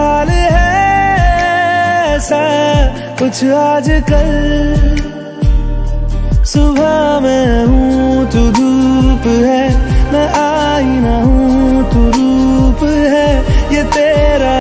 हाल है ऐसा कुछ आज कल सुबह मैं हूँ तू धूप है मैं आ...